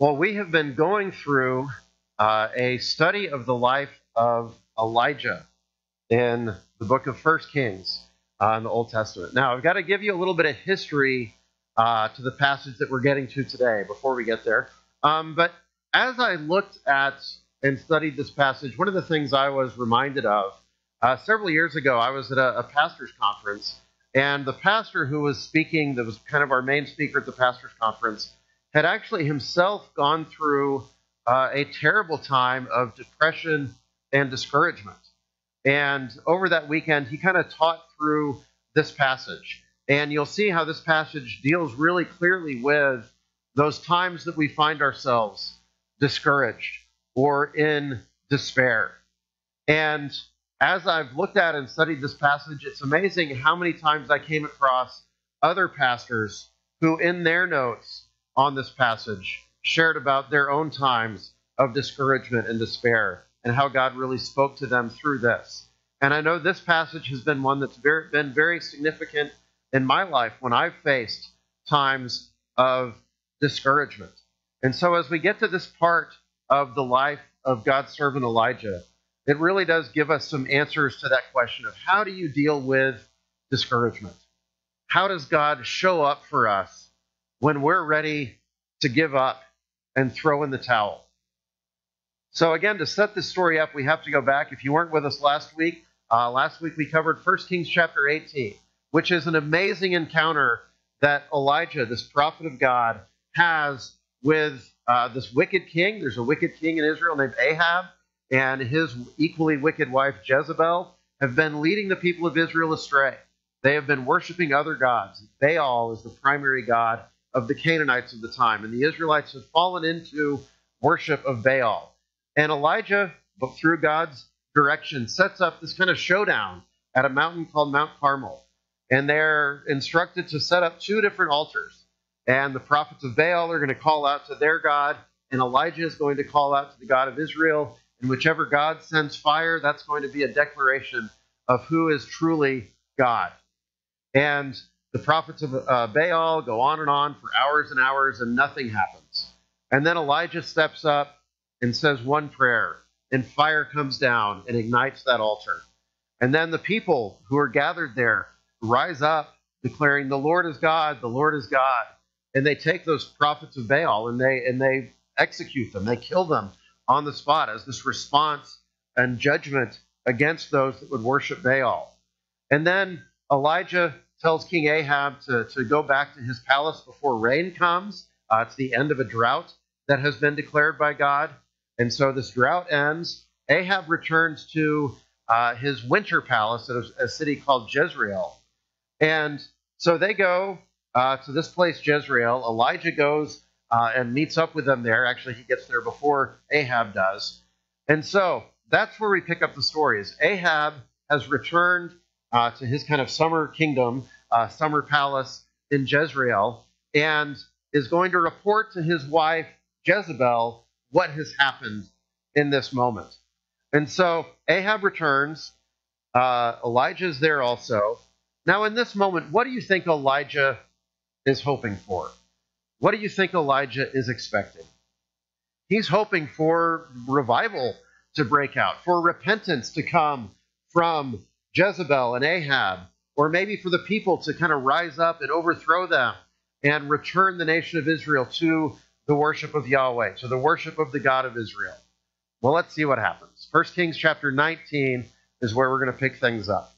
Well, we have been going through uh, a study of the life of Elijah in the book of First Kings uh, in the Old Testament. Now, I've got to give you a little bit of history uh, to the passage that we're getting to today before we get there. Um, but as I looked at and studied this passage, one of the things I was reminded of uh, several years ago, I was at a, a pastor's conference, and the pastor who was speaking, that was kind of our main speaker at the pastor's conference, had actually himself gone through uh, a terrible time of depression and discouragement. And over that weekend, he kind of taught through this passage. And you'll see how this passage deals really clearly with those times that we find ourselves discouraged or in despair. And as I've looked at and studied this passage, it's amazing how many times I came across other pastors who, in their notes on this passage, shared about their own times of discouragement and despair and how God really spoke to them through this. And I know this passage has been one that's very, been very significant in my life when I've faced times of discouragement. And so, as we get to this part of the life of God's servant Elijah, it really does give us some answers to that question of how do you deal with discouragement? How does God show up for us when we're ready to give up and throw in the towel? So, again, to set this story up, we have to go back. If you weren't with us last week, uh, last week we covered 1 Kings chapter 18, which is an amazing encounter that Elijah, this prophet of God, has with uh, this wicked king. There's a wicked king in Israel named Ahab, and his equally wicked wife Jezebel have been leading the people of Israel astray. They have been worshiping other gods. Baal is the primary god of the Canaanites of the time, and the Israelites have fallen into worship of Baal. And Elijah, through God's direction, sets up this kind of showdown at a mountain called Mount Carmel. And they're instructed to set up two different altars. And the prophets of Baal are going to call out to their God, and Elijah is going to call out to the God of Israel. And whichever God sends fire, that's going to be a declaration of who is truly God. And the prophets of uh, Baal go on and on for hours and hours, and nothing happens. And then Elijah steps up and says one prayer, and fire comes down and ignites that altar. And then the people who are gathered there rise up, declaring, The Lord is God, the Lord is God. And they take those prophets of Baal and they and they execute them, they kill them on the spot as this response and judgment against those that would worship Baal. And then Elijah tells King Ahab to, to go back to his palace before rain comes. Uh, it's the end of a drought that has been declared by God. And so this drought ends. Ahab returns to uh, his winter palace at a, a, city called Jezreel. And so they go uh, to this place, Jezreel. Elijah goes uh, and meets up with them there. Actually, he gets there before Ahab does. And so that's where we pick up the story. Is Ahab has returned uh, to his kind of summer kingdom, uh, summer palace in Jezreel, and is going to report to his wife Jezebel what has happened in this moment. And so Ahab returns. Uh, Elijah is there also. Now, in this moment, what do you think Elijah is hoping for? What do you think Elijah is expecting? He's hoping for revival to break out, for repentance to come from Jezebel and Ahab, or maybe for the people to kind of rise up and overthrow them and return the nation of Israel to the worship of Yahweh, to the worship of the God of Israel. Well, let's see what happens. 1 Kings chapter 19 is where we're going to pick things up.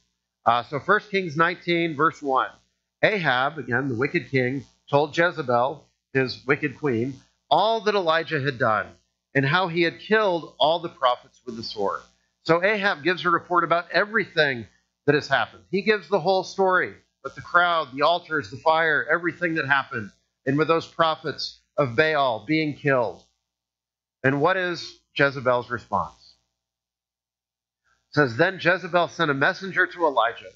Uh, so 1 Kings 19, verse 1. Ahab, again, the wicked king, told Jezebel, his wicked queen, all that Elijah had done and how he had killed all the prophets with the sword. So Ahab gives a report about everything that has happened. He gives the whole story but the crowd, the altars, the fire, everything that happened. And with those prophets, of Baal being killed. And what is Jezebel's response? It says, Then Jezebel sent a messenger to Elijah,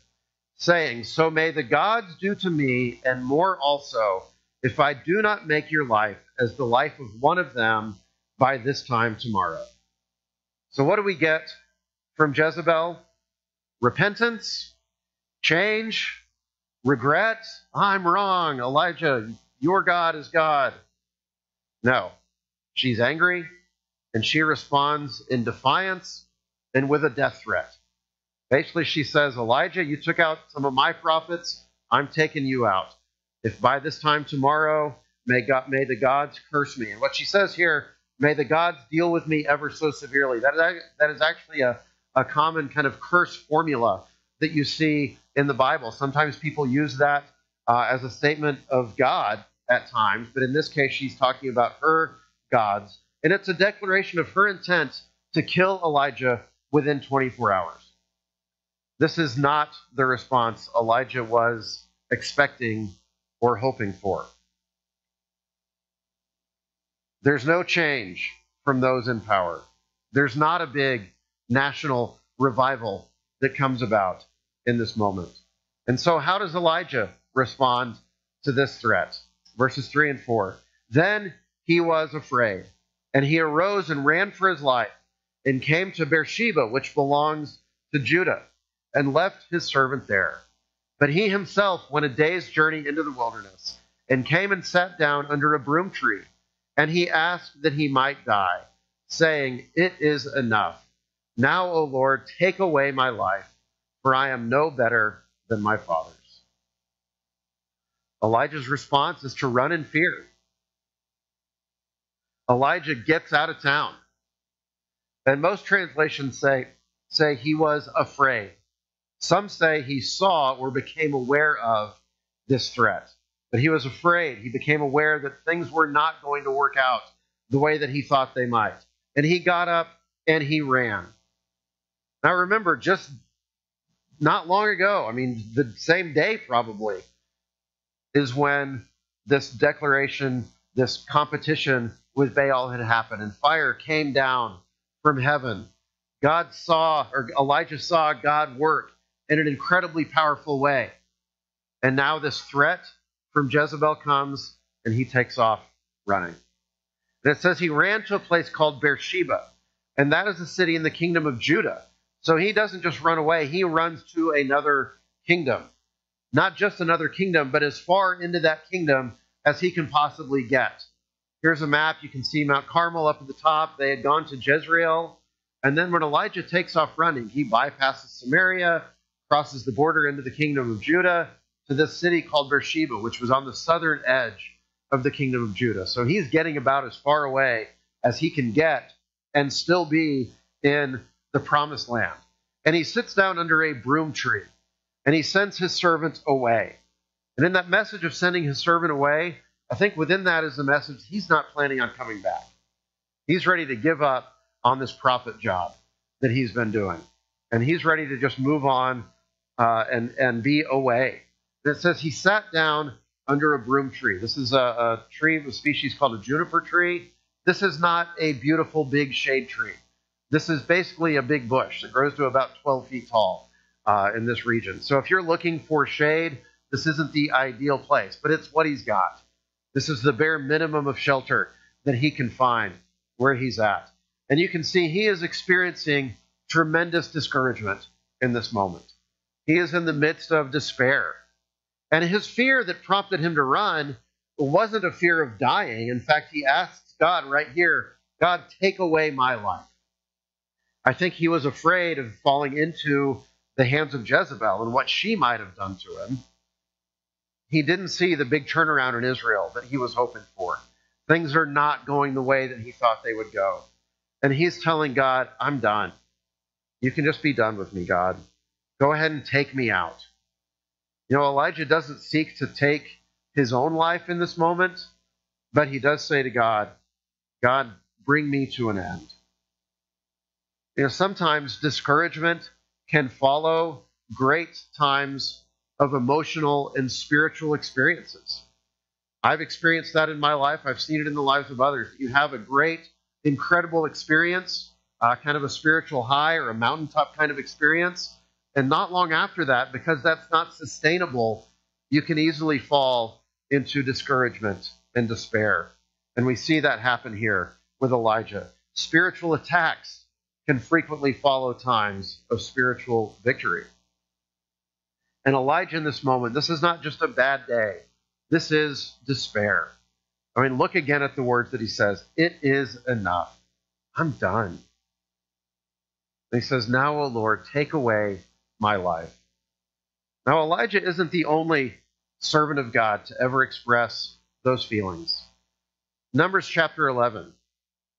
saying, So may the gods do to me, and more also, if I do not make your life as the life of one of them by this time tomorrow. So, what do we get from Jezebel? Repentance, change, regret. I'm wrong. Elijah, your God is God. No. she's angry, and she responds in defiance and with a death threat. Basically, she says, Elijah, you took out some of my prophets. I'm taking you out. If by this time tomorrow, may God, may the gods curse me. And what she says here, may the gods deal with me ever so severely. That is, that is actually a, a common kind of curse formula that you see in the Bible. Sometimes people use that uh, as a statement of God at times, but in this case, she's talking about her gods. And it's a declaration of her intent to kill Elijah within 24 hours. This is not the response Elijah was expecting or hoping for. There's no change from those in power. There's not a big national revival that comes about in this moment. And so, how does Elijah respond to this threat? Verses 3 and 4. Then he was afraid, and he arose and ran for his life, and came to Beersheba, which belongs to Judah, and left his servant there. But he himself went a day's journey into the wilderness, and came and sat down under a broom tree, and he asked that he might die, saying, It is enough. Now, O Lord, take away my life for I am no better than my fathers. Elijah's response is to run in fear. Elijah gets out of town. And most translations say, say he was afraid. Some say he saw or became aware of this threat. But he was afraid. He became aware that things were not going to work out the way that he thought they might. And he got up and he ran. Now remember, just not long ago, I mean, the same day probably, is when this declaration, this competition with Baal had happened, and fire came down from heaven. God saw, or Elijah saw God work in an incredibly powerful way. And now this threat from Jezebel comes, and he takes off running. And it says he ran to a place called Beersheba, and that is a city in the kingdom of Judah. So he doesn't just run away, he runs to another kingdom. Not just another kingdom, but as far into that kingdom as he can possibly get. Here's a map. You can see Mount Carmel up at the top. They had gone to Jezreel. And then when Elijah takes off running, he bypasses Samaria, crosses the border into the kingdom of Judah to this city called Beersheba, which was on the southern edge of the kingdom of Judah. So he's getting about as far away as he can get and still be in the promised land. And he sits down under a broom tree and he sends his servant away. And in that message of sending his servant away, I think within that is the message he's not planning on coming back. He's ready to give up on this prophet job that he's been doing. And he's ready to just move on uh, and, and be away. And it says he sat down under a broom tree. This is a, a tree of a species called a juniper tree. This is not a beautiful big shade tree. This is basically a big bush that grows to about 12 feet tall uh, in this region. So if you're looking for shade, this isn't the ideal place, but it's what he's got. This is the bare minimum of shelter that he can find where he's at. And you can see he is experiencing tremendous discouragement in this moment. He is in the midst of despair. And his fear that prompted him to run wasn't a fear of dying. In fact, he asks God right here, God, take away my life. I think he was afraid of falling into the hands of Jezebel and what she might have done to him. He didn't see the big turnaround in Israel that he was hoping for. Things are not going the way that he thought they would go. And he's telling God, I'm done. You can just be done with me, God. Go ahead and take me out. You know, Elijah doesn't seek to take his own life in this moment, but he does say to God, God, bring me to an end. You know, sometimes discouragement can follow great times of emotional and spiritual experiences. I've experienced that in my life. I've seen it in the lives of others. You have a great, incredible experience, uh, kind of a spiritual high or a mountaintop kind of experience. And not long after that, because that's not sustainable, you can easily fall into discouragement and despair. And we see that happen here with Elijah. Spiritual attacks can frequently follow times of spiritual victory. And Elijah, in this moment, this is not just a bad day, this is despair. I mean, look again at the words that he says. It is enough. I'm done. And he says, Now, O Lord, take away my life. Now, Elijah isn't the only servant of God to ever express those feelings. Numbers chapter 11.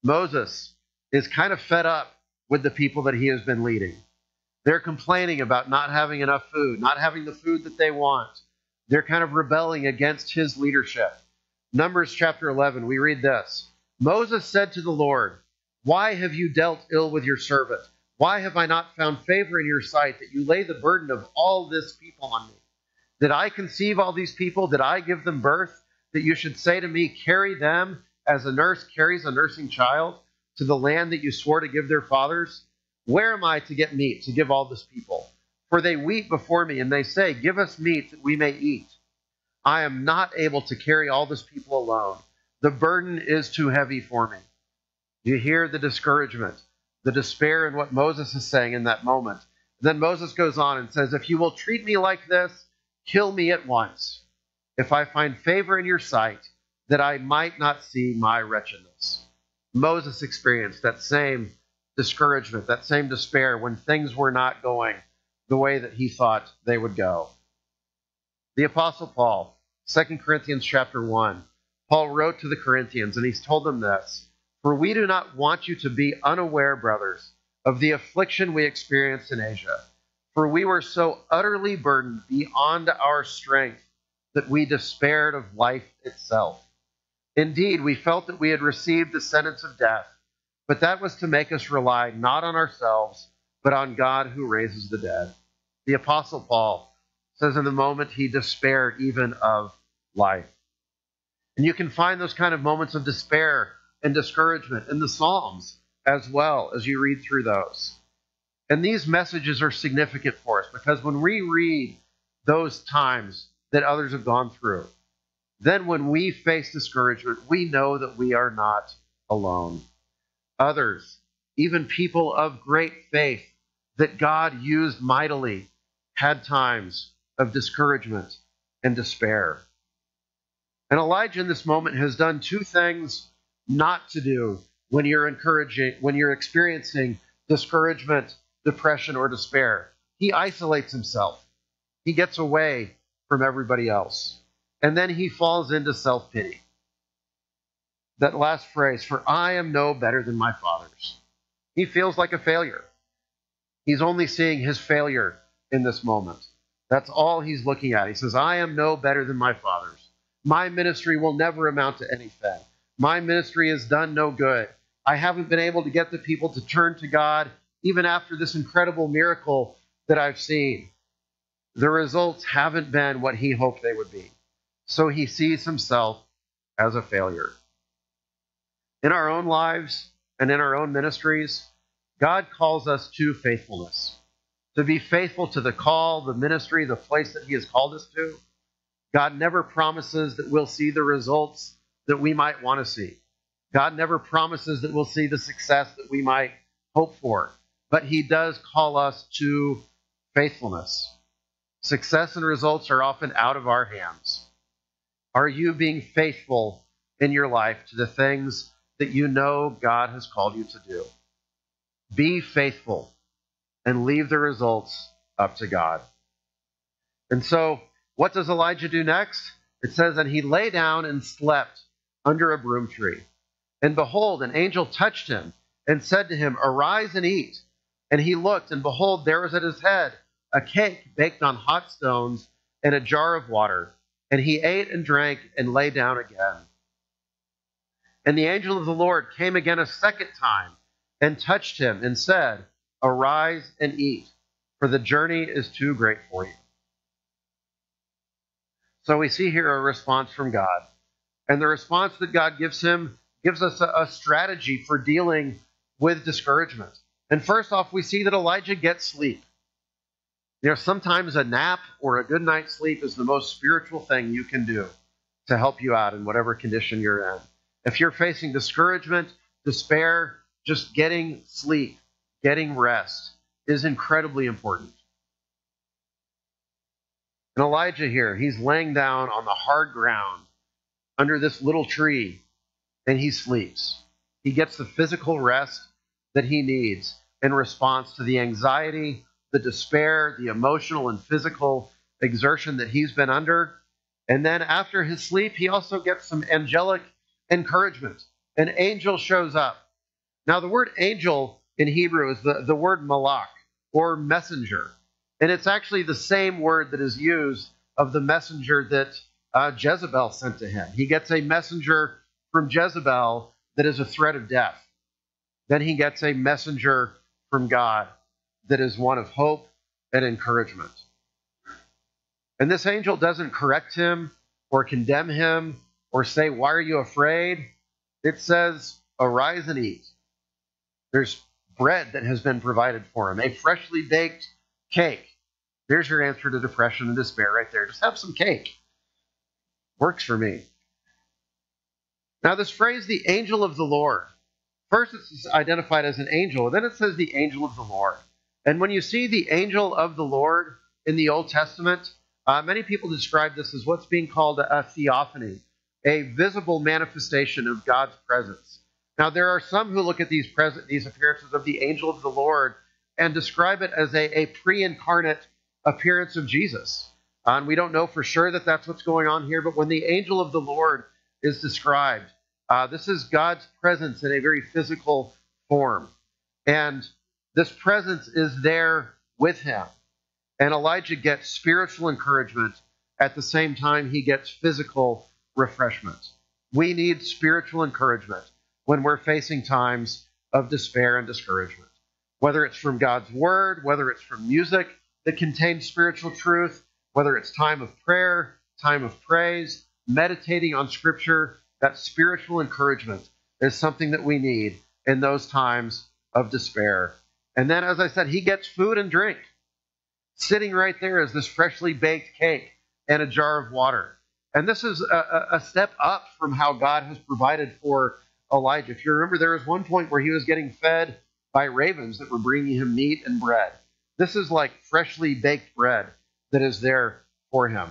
Moses is kind of fed up with the people that he has been leading. They're complaining about not having enough food, not having the food that they want. They're kind of rebelling against his leadership. Numbers chapter 11, we read this Moses said to the Lord, Why have you dealt ill with your servant? Why have I not found favor in your sight that you lay the burden of all this people on me? Did I conceive all these people? Did I give them birth? That you should say to me, Carry them as a nurse carries a nursing child to the land that you swore to give their fathers? Where am I to get meat to give all this people? For they weep before me, and they say, Give us meat that we may eat. I am not able to carry all this people alone. The burden is too heavy for me. You hear the discouragement, the despair in what Moses is saying in that moment. Then Moses goes on and says, If you will treat me like this, kill me at once. If I find favor in your sight, that I might not see my wretchedness. Moses experienced that same discouragement, that same despair when things were not going the way that he thought they would go. The apostle Paul, 2 Corinthians chapter 1, Paul wrote to the Corinthians and he's told them this, "For we do not want you to be unaware, brothers, of the affliction we experienced in Asia, for we were so utterly burdened beyond our strength that we despaired of life itself. Indeed, we felt that we had received the sentence of death, but that was to make us rely not on ourselves, but on God who raises the dead. The Apostle Paul says in the moment he despaired even of life. And you can find those kind of moments of despair and discouragement in the Psalms as well as you read through those. And these messages are significant for us because when we read those times that others have gone through, then when we face discouragement, we know that we are not alone. Others, even people of great faith that God used mightily, had times of discouragement and despair. And Elijah in this moment has done two things not to do when you're encouraging when you're experiencing discouragement, depression or despair. He isolates himself. He gets away from everybody else. And then he falls into self pity. That last phrase, for I am no better than my fathers. He feels like a failure. He's only seeing his failure in this moment. That's all he's looking at. He says, I am no better than my fathers. My ministry will never amount to anything. My ministry has done no good. I haven't been able to get the people to turn to God even after this incredible miracle that I've seen. The results haven't been what he hoped they would be. So he sees himself as a failure. In our own lives and in our own ministries, God calls us to faithfulness. To be faithful to the call, the ministry, the place that he has called us to. God never promises that we'll see the results that we might want to see. God never promises that we'll see the success that we might hope for. But he does call us to faithfulness. Success and results are often out of our hands. Are you being faithful in your life to the things that you know God has called you to do? Be faithful and leave the results up to God. And so, what does Elijah do next? It says, And he lay down and slept under a broom tree. And behold, an angel touched him and said to him, Arise and eat. And he looked, and behold, there was at his head a cake baked on hot stones, and a jar of water. And he ate and drank and lay down again. And the angel of the Lord came again a second time and touched him and said, Arise and eat, for the journey is too great for you. So we see here a response from God. And the response that God gives him gives us a, a strategy for dealing with discouragement. And first off, we see that Elijah gets sleep. You know, sometimes a nap or a good night's sleep is the most spiritual thing you can do to help you out in whatever condition you're in. If you're facing discouragement, despair, just getting sleep, getting rest is incredibly important. And Elijah here, he's laying down on the hard ground under this little tree and he sleeps. He gets the physical rest that he needs in response to the anxiety, the despair, the emotional and physical exertion that he's been under. And then after his sleep, he also gets some angelic encouragement. An angel shows up. Now, the word angel in Hebrew is the, the word malak or messenger. And it's actually the same word that is used of the messenger that uh, Jezebel sent to him. He gets a messenger from Jezebel that is a threat of death. Then he gets a messenger from God that is one of hope and encouragement. And this angel doesn't correct him or condemn him or say, Why are you afraid? It says, Arise and eat. There's bread that has been provided for him, a freshly baked cake. There's your answer to depression and despair right there. Just have some cake. Works for me. Now, this phrase, the angel of the Lord, first it's identified as an angel, then it says the angel of the Lord. And when you see the angel of the Lord in the Old Testament, uh, many people describe this as what's being called a, theophany, a visible manifestation of God's presence. Now, there are some who look at these, present, these appearances of the angel of the Lord and describe it as a, a pre incarnate appearance of Jesus. Uh, and we don't know for sure that that's what's going on here, but when the angel of the Lord is described, uh, this is God's presence in a very physical form. And this presence is there with him. And Elijah gets spiritual encouragement at the same time he gets physical refreshment. We need spiritual encouragement when we're facing times of despair and discouragement. Whether it's from God's word, whether it's from music that contains spiritual truth, whether it's time of prayer, time of praise, meditating on scripture, that spiritual encouragement is something that we need in those times of despair. And then, as I said, he gets food and drink. Sitting right there is this freshly baked cake and a jar of water. And this is a, a, step up from how God has provided for Elijah. If you remember, there was one point where he was getting fed by ravens that were bringing him meat and bread. This is like freshly baked bread that is there for him.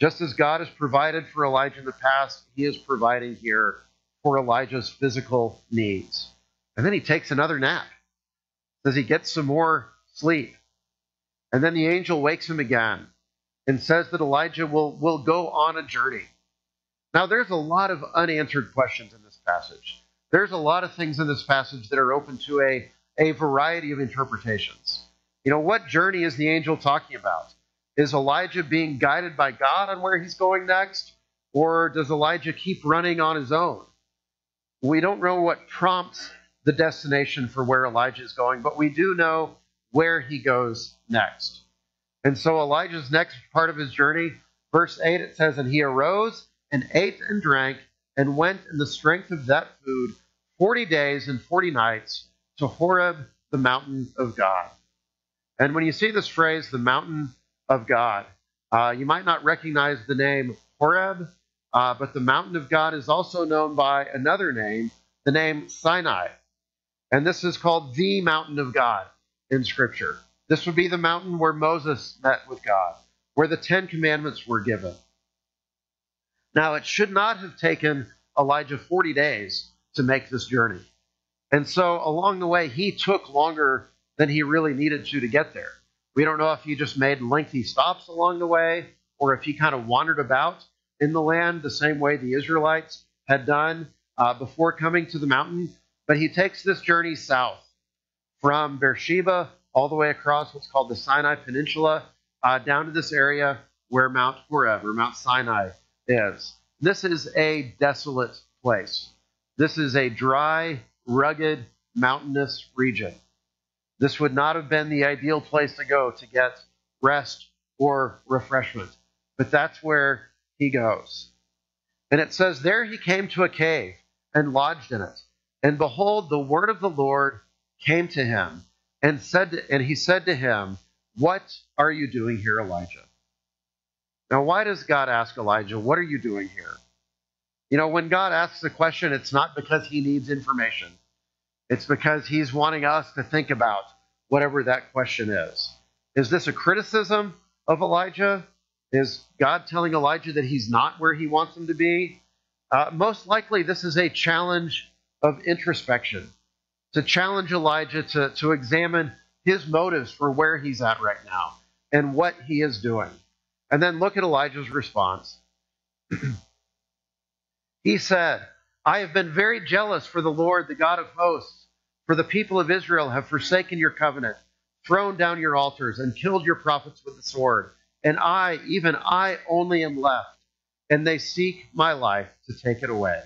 Just as God has provided for Elijah in the past, he is providing here for Elijah's physical needs. And then he takes another nap. Says he gets some more sleep. And then the angel wakes him again and says that Elijah will, will go on a journey. Now, there's a lot of unanswered questions in this passage. There's a lot of things in this passage that are open to a, a variety of interpretations. You know, what journey is the angel talking about? Is Elijah being guided by God on where he's going next? Or does Elijah keep running on his own? We don't know what prompts the destination for where Elijah is going, but we do know where he goes next. And so Elijah's next part of his journey, verse 8, it says, And he arose and ate and drank and went in the strength of that food 40 days and 40 nights to Horeb, the mountain of God. And when you see this phrase, the mountain of God, uh, you might not recognize the name Horeb, uh, but the mountain of God is also known by another name, the name Sinai. And this is called the mountain of God in Scripture. This would be the mountain where Moses met with God, where the Ten Commandments were given. Now, it should not have taken Elijah 40 days to make this journey. And so, along the way, he took longer than he really needed to to get there. We don't know if he just made lengthy stops along the way or if he kind of wandered about in the land the same way the Israelites had done uh, before coming to the mountain. But he takes this journey south from Beersheba all the way across what's called the Sinai Peninsula uh, down to this area where Mount Horeb or Mount Sinai is. This is a desolate place. This is a dry, rugged, mountainous region. This would not have been the ideal place to go to get rest or refreshment, but that's where he goes. And it says, There he came to a cave and lodged in it. And behold, the word of the Lord came to him and said and he said to him, What are you doing here, Elijah? Now, why does God ask Elijah, What are you doing here? You know, when God asks a question, it's not because he needs information. It's because he's wanting us to think about whatever that question is. Is this a criticism of Elijah? Is God telling Elijah that he's not where he wants him to be? Uh, most likely, this is a challenge of introspection to challenge Elijah to, to examine his motives for where he's at right now and what he is doing. And then look at Elijah's response. he said, I have been very jealous for the Lord, the God of hosts, for the people of Israel have forsaken your covenant, thrown down your altars, and killed your prophets with the sword. And I, even I only am left, and they seek my life to take it away.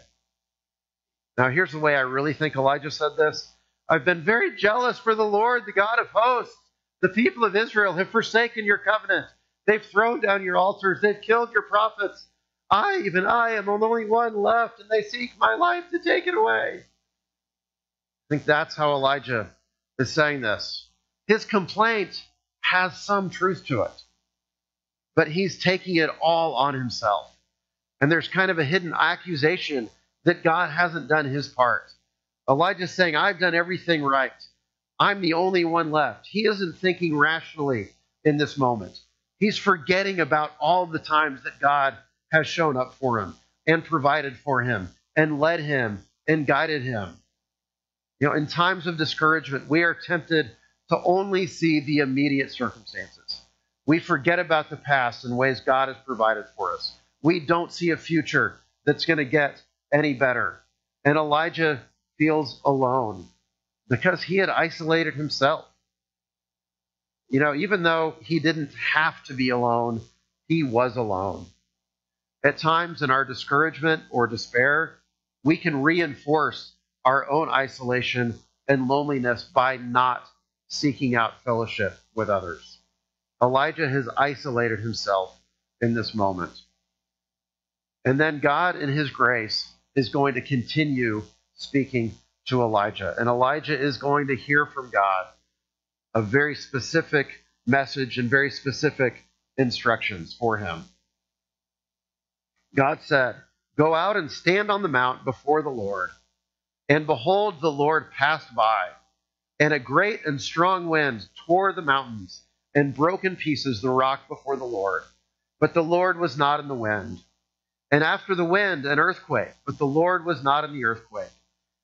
Now, here's the way I really think Elijah said this I've been very jealous for the Lord, the God of hosts. The people of Israel have forsaken your covenant. They've thrown down your altars. They've killed your prophets. I, even I, am the only one left, and they seek my life to take it away. I think that's how Elijah is saying this. His complaint has some truth to it, but he's taking it all on himself. And there's kind of a hidden accusation that God hasn't done his part. Elijah's saying, I've done everything right. I'm the only one left. He isn't thinking rationally in this moment. He's forgetting about all the times that God has shown up for him and provided for him and led him and guided him. You know, in times of discouragement, we are tempted to only see the immediate circumstances. We forget about the past and ways God has provided for us. We don't see a future that's going to get any better. And Elijah feels alone because he had isolated himself. You know, even though he didn't have to be alone, he was alone. At times in our discouragement or despair, we can reinforce our own isolation and loneliness by not seeking out fellowship with others. Elijah has isolated himself in this moment. And then God, in his grace, is going to continue speaking to Elijah. And Elijah is going to hear from God a very specific message and very specific instructions for him. God said, Go out and stand on the mount before the Lord. And behold, the Lord passed by, and a great and strong wind tore the mountains and broke in pieces the rock before the Lord. But the Lord was not in the wind. And after the wind, an earthquake, but the Lord was not in the earthquake.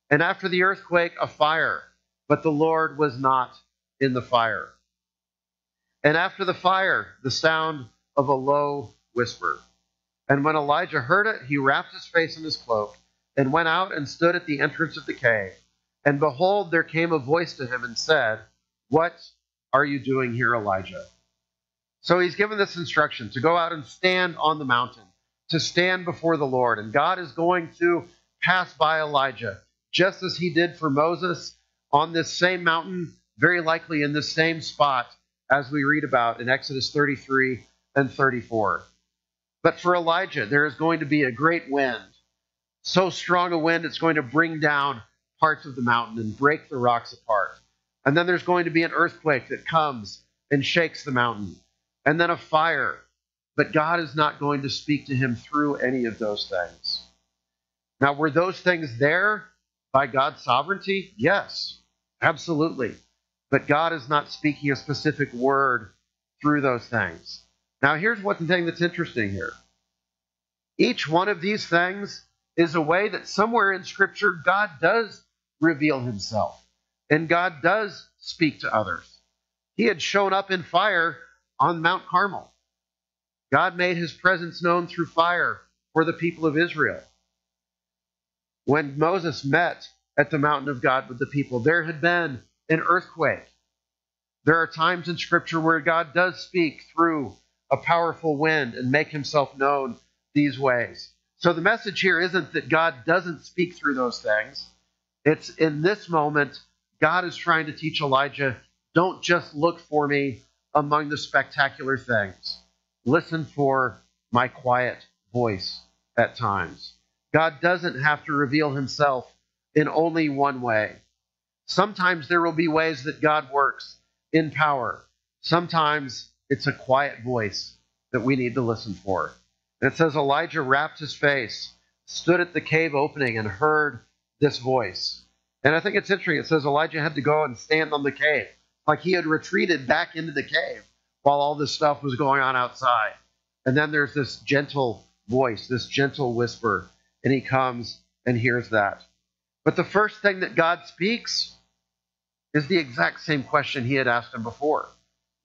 And after the earthquake, a fire, but the Lord was not in the fire. And after the fire, the sound of a low whisper. And when Elijah heard it, he wrapped his face in his cloak and went out and stood at the entrance of the cave. And behold, there came a voice to him and said, What are you doing here, Elijah? So he's given this instruction to go out and stand on the mountain, to stand before the Lord. And God is going to pass by Elijah just as he did for Moses on this same mountain, very likely in the same spot as we read about in Exodus 33 and 34. But for Elijah, there is going to be a great wind, so strong a wind it's going to bring down parts of the mountain and break the rocks apart. And then there's going to be an earthquake that comes and shakes the mountain, and then a fire. But God is not going to speak to him through any of those things. Now, were those things there by God's sovereignty? Yes, absolutely. But God is not speaking a specific word through those things. Now, here's one thing that's interesting here. Each one of these things is a way that somewhere in Scripture God does reveal himself and God does speak to others. He had shown up in fire on Mount Carmel. God made his presence known through fire for the people of Israel when Moses met at the mountain of God with the people, there had been an earthquake. There are times in Scripture where God does speak through a powerful wind and make himself known these ways. So the message here isn't that God doesn't speak through those things. It's in this moment, God is trying to teach Elijah don't just look for me among the spectacular things. Listen for my quiet voice at times. God doesn't have to reveal himself in only one way. Sometimes there will be ways that God works in power. Sometimes it's a quiet voice that we need to listen for. And it says Elijah wrapped his face, stood at the cave opening, and heard this voice. And I think it's interesting. It says Elijah had to go and stand on the cave, like he had retreated back into the cave while all this stuff was going on outside. And then there's this gentle voice, this gentle whisper and he comes and hears that. But the first thing that God speaks is the exact same question he had asked him before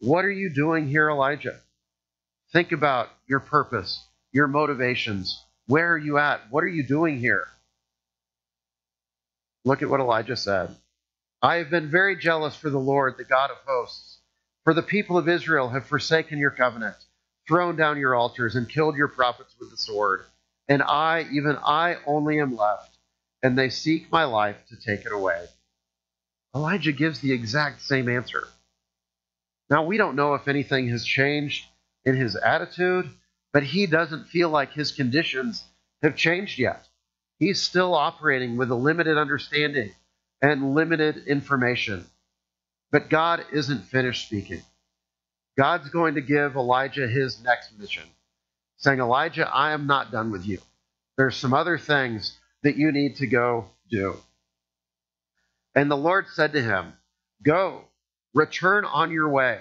What are you doing here, Elijah? Think about your purpose, your motivations. Where are you at? What are you doing here? Look at what Elijah said. I have been very jealous for the Lord, the God of hosts. For the people of Israel have forsaken your covenant, thrown down your altars, and killed your prophets with the sword. And I, even I only am left, and they seek my life to take it away. Elijah gives the exact same answer. Now, we don't know if anything has changed in his attitude, but he doesn't feel like his conditions have changed yet. He's still operating with a limited understanding and limited information. But God isn't finished speaking. God's going to give Elijah his next mission, saying, Elijah, I am not done with you. There's some other things that you need to go do. And the Lord said to him, Go, return on your way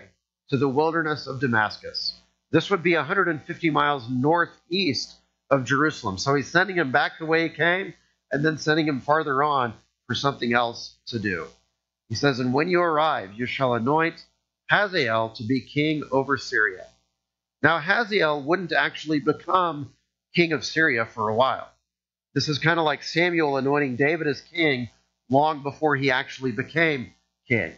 to the wilderness of Damascus. This would be 150 miles northeast of Jerusalem. So he's sending him back the way he came and then sending him farther on for something else to do. He says, And when you arrive, you shall anoint Hazael to be king over Syria. Now, Hazael wouldn't actually become king of Syria for a while. This is kind of like Samuel anointing David as king long before he actually became king.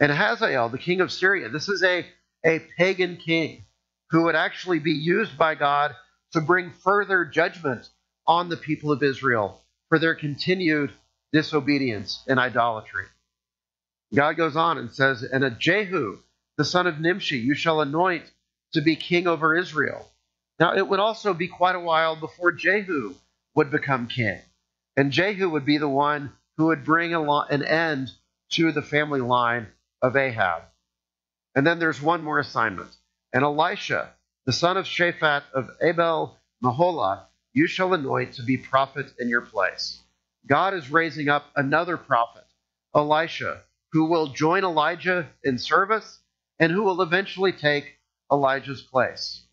And Hazael, the king of Syria, this is a, a pagan king who would actually be used by God to bring further judgment on the people of Israel for their continued disobedience and idolatry. God goes on and says, And a Jehu, the son of Nimshi, you shall anoint to be king over Israel. Now, it would also be quite a while before Jehu would become king. And Jehu would be the one who would bring an end to the family line of Ahab. And then there's one more assignment. And Elisha, the son of Shaphat of Abel Meholah, you shall anoint to be prophet in your place. God is raising up another prophet, Elisha, who will join Elijah in service and who will eventually take Elijah's place.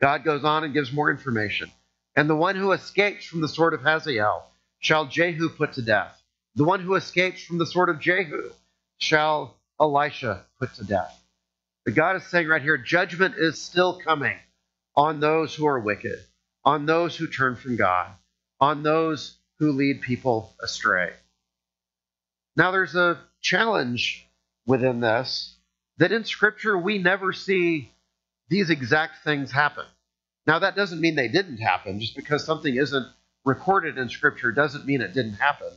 God goes on and gives more information. And the one who escapes from the sword of Hazael shall Jehu put to death. The one who escapes from the sword of Jehu shall Elisha put to death. But God is saying right here judgment is still coming on those who are wicked, on those who turn from God, on those who lead people astray. Now, there's a challenge within this that in Scripture we never see these exact things happen. Now, that doesn't mean they didn't happen. Just because something isn't recorded in Scripture doesn't mean it didn't happen.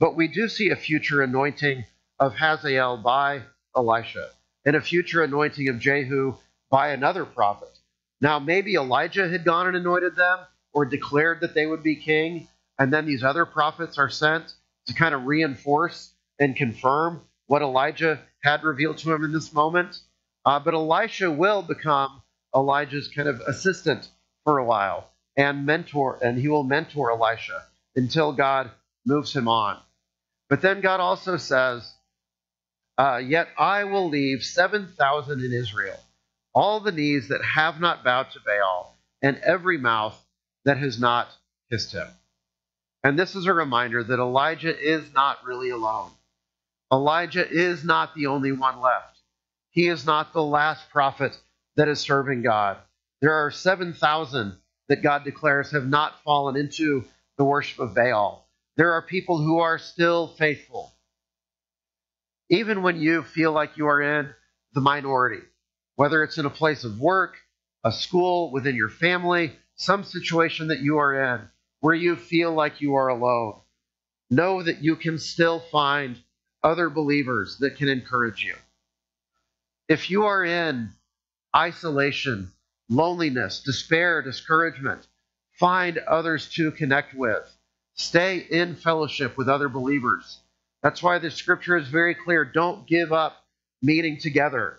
But we do see a future anointing of Hazael by Elisha and a future anointing of Jehu by another prophet. Now, maybe Elijah had gone and anointed them or declared that they would be king, and then these other prophets are sent to kind of reinforce and confirm what Elijah had revealed to him in this moment. Uh, but Elisha will become Elijah's kind of assistant for a while and mentor, and he will mentor Elisha until God moves him on. But then God also says, uh, Yet I will leave 7,000 in Israel, all the knees that have not bowed to Baal, and every mouth that has not kissed him. And this is a reminder that Elijah is not really alone. Elijah is not the only one left. He is not the last prophet that is serving God. There are 7,000 that God declares have not fallen into the worship of Baal. There are people who are still faithful. Even when you feel like you are in the minority, whether it's in a place of work, a school, within your family, some situation that you are in where you feel like you are alone, know that you can still find other believers that can encourage you. If you are in isolation, loneliness, despair, discouragement, find others to connect with. Stay in fellowship with other believers. That's why the scripture is very clear. Don't give up meeting together.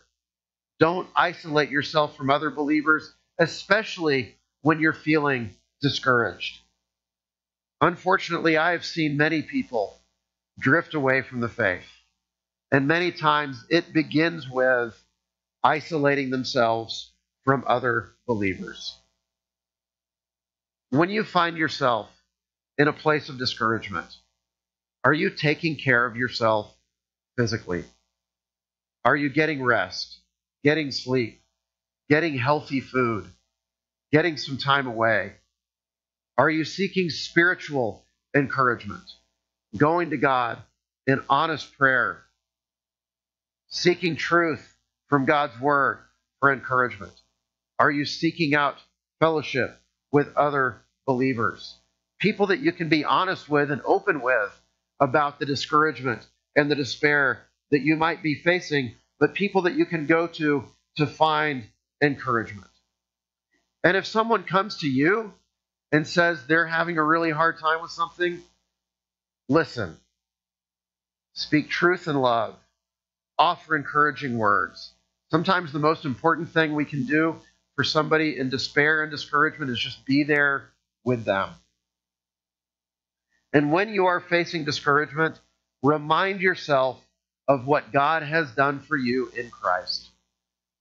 Don't isolate yourself from other believers, especially when you're feeling discouraged. Unfortunately, I have seen many people drift away from the faith. And many times it begins with isolating themselves from other believers. when you find yourself in a place of discouragement, are you taking care of yourself physically? Are you getting rest, getting sleep, getting healthy food, getting some time away? Are you seeking spiritual encouragement, going to God in honest prayer, seeking truth from God's word for encouragement? Are you seeking out fellowship with other believers? People that you can be honest with and open with about the discouragement and the despair that you might be facing, but people that you can go to to find encouragement. And if someone comes to you and says they're having a really hard time with something, listen. Speak truth and love. Offer encouraging words. Sometimes the most important thing we can do for somebody in despair and discouragement is just be there with them. And when you are facing discouragement, remind yourself of what God has done for you in Christ.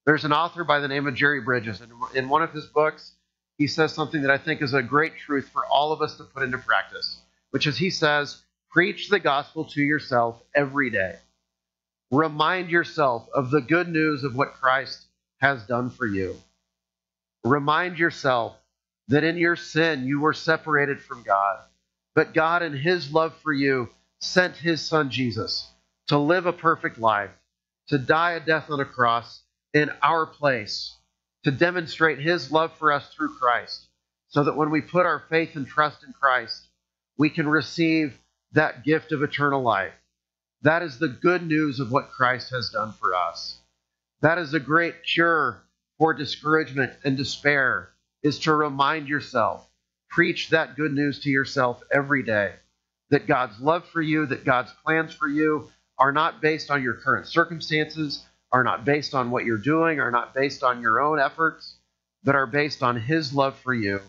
There's an author by the name of Jerry Bridges, and in one of his books, he says something that I think is a great truth for all of us to put into practice, which is he says, Preach the gospel to yourself every day. Remind yourself of the good news of what Christ has done for you. Remind yourself that in your sin you were separated from God but God, in His love for you, sent His Son Jesus to live a perfect life, to die a death on a cross in our place, to demonstrate His love for us through Christ, so that when we put our faith and trust in Christ, we can receive that gift of eternal life. That is the good news of what Christ has done for us. That is a great cure for discouragement and despair, is to remind yourself Preach that good news to yourself every day that God's love for you, that God's plans for you are not based on your current circumstances, are not based on what you're doing, are not based on your own efforts, but are based on His love for you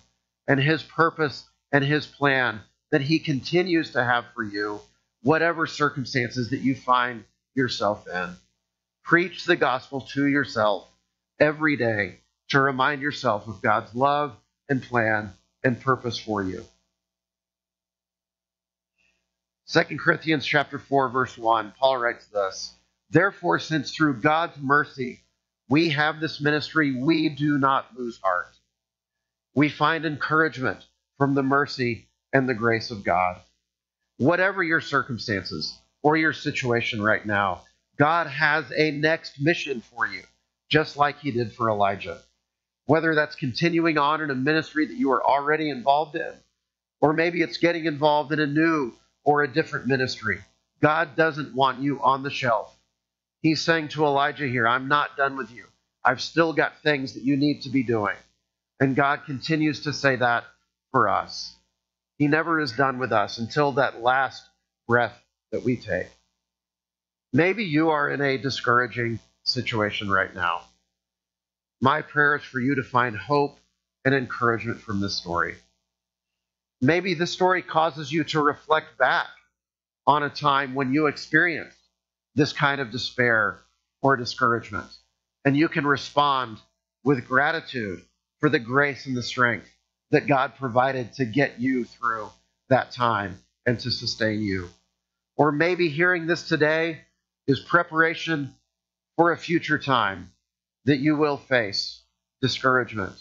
and His purpose and His plan that He continues to have for you, whatever circumstances that you find yourself in. Preach the gospel to yourself every day to remind yourself of God's love and plan and purpose for you. 2 Corinthians chapter 4 verse 1 Paul writes this Therefore since through God's mercy we have this ministry we do not lose heart we find encouragement from the mercy and the grace of God whatever your circumstances or your situation right now God has a next mission for you just like he did for Elijah whether that's continuing on in a ministry that you are already involved in, or maybe it's getting involved in a new or a different ministry. God doesn't want you on the shelf. He's saying to Elijah here, I'm not done with you. I've still got things that you need to be doing. And God continues to say that for us. He never is done with us until that last breath that we take. Maybe you are in a discouraging situation right now. My prayer is for you to find hope and encouragement from this story. Maybe this story causes you to reflect back on a time when you experienced this kind of despair or discouragement. And you can respond with gratitude for the grace and the strength that God provided to get you through that time and to sustain you. Or maybe hearing this today is preparation for a future time that you will face discouragement.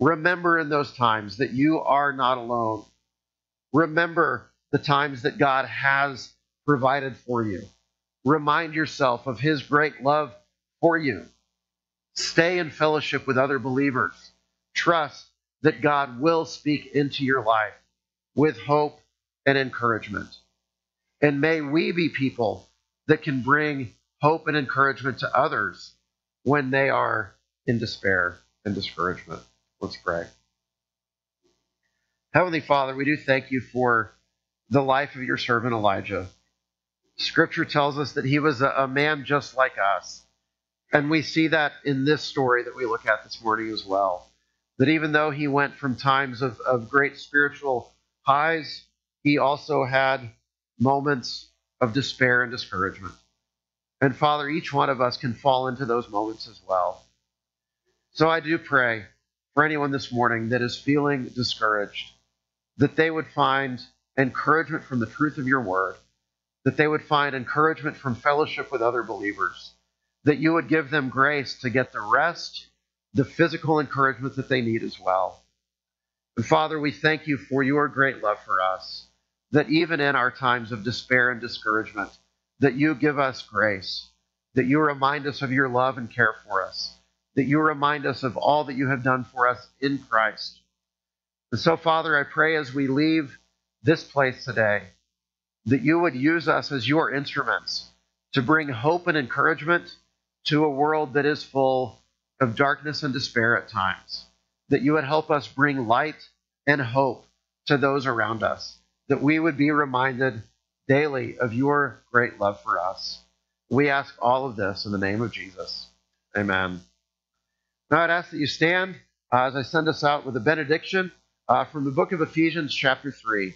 Remember in those times that you are not alone. Remember the times that God has provided for you. Remind yourself of His great love for you. Stay in fellowship with other believers. Trust that God will speak into your life with hope and encouragement. And may we be people that can bring hope and encouragement to others when they are in despair and discouragement. Let's pray. Heavenly Father, we do thank you for the life of your servant Elijah. Scripture tells us that he was a, a, man just like us. And we see that in this story that we look at this morning as well. That even though he went from times of, of great spiritual highs, he also had moments of despair and discouragement. And Father, each one of us can fall into those moments as well. So I do pray for for anyone this morning that is feeling discouraged, that they would find encouragement from the truth of your word, that they would find encouragement from fellowship with other believers, that you would give them grace to get the rest, the physical encouragement that they need as well. And Father, we thank you for your great love for us, that even in our times of despair and discouragement, that you give us grace, that you remind us of your love and care for us, that you remind us of all that you have done for us in Christ. And so, Father, I pray as we leave this place today, that you would use us as your instruments to bring hope and encouragement to a world that is full of darkness and despair at times. That you would help us bring light and hope to those around us. That we would be reminded daily of your great love for us. We ask all of this in the name of Jesus. Amen. Now I'd ask that you stand uh, as I send us out with a benediction uh, from the book of Ephesians, chapter 3.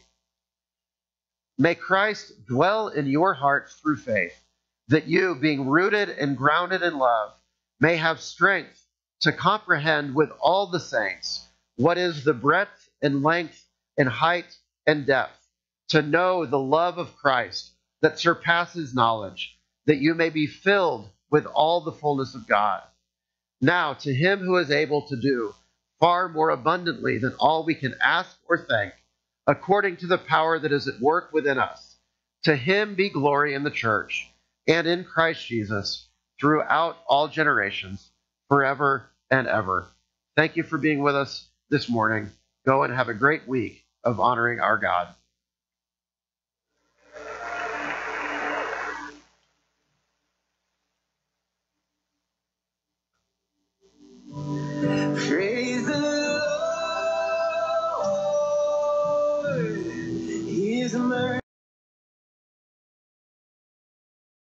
May Christ dwell in your hearts through faith, that you, being rooted and grounded in love, may have strength to comprehend with all the saints what is the breadth and length and height and depth, to know the love of Christ that surpasses knowledge, that you may be filled with all the fullness of God. Now, to him who is able to do far more abundantly than all we can ask or think, according to the power that is at work within us. To him be glory in the church and in Christ Jesus throughout all generations, forever and ever. Thank you for being with us this morning. Go and have a great week of honoring our God.